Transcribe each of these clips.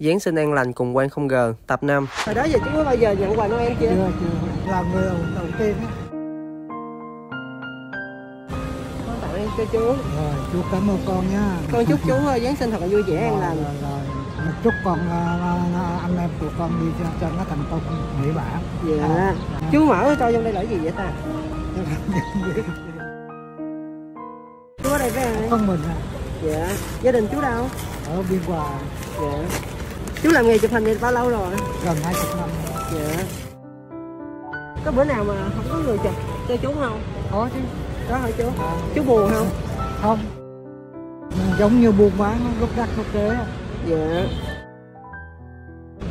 Giáng sinh an lành cùng quan không gờ, tập 5 Hồi đó giờ chú có bao giờ nhận quà Noel chưa? chưa chưa. Làm người đầu, đầu tiên á. Con tặng em cho chú. Rồi chú cảm ơn con nha. Con chúc chú ờ, Giáng sinh thật là vui vẻ an rồi, lành rồi, rồi. Mà chúc con à, à, anh em của con đi cho, cho nó thành công mỹ bản Dạ. Chú mở cho trong đây là cái gì vậy ta? Chú ở đây với ai? con mình à, Dạ. Gia đình chú đâu? ở biên hòa. Dạ Chú làm nghề chụp hình này bao lâu rồi? gần hai chục năm Dạ Có bữa nào mà không có người chụp cho chú không? có chứ Có hả chú? à, Chú buồn không? không giống như buôn bán lúc đắt lúc kế. Dạ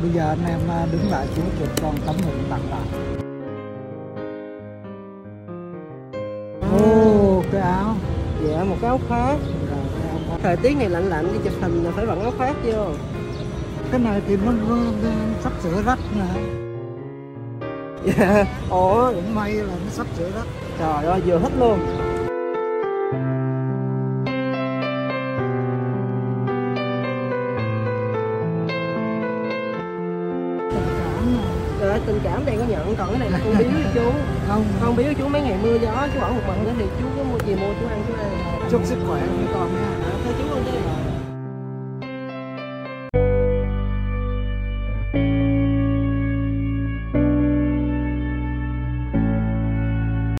bây giờ anh em à, đứng lại chú chụp con tấm hình tặng lại ô cái áo Dạ một cái áo khoác rồi cái áo khoác. Thời tiết này lạnh lạnh đi chụp hình là phải bận áo khoác vô cái này thì nó, sắp sửa rách nè. Dạ Ủa cũng may là nó sắp sửa rách. Trời ơi vừa hết luôn. Tình cảm mà. Rồi tình cảm đây có nhận Còn cái này là con biếu chú. Không. Con biếu chú mấy ngày mưa gió Chú ở một mình nữa thì chú có mua gì mua chú ăn chú ăn. Chúc sức khỏe với con nha. À, Thôi chú đi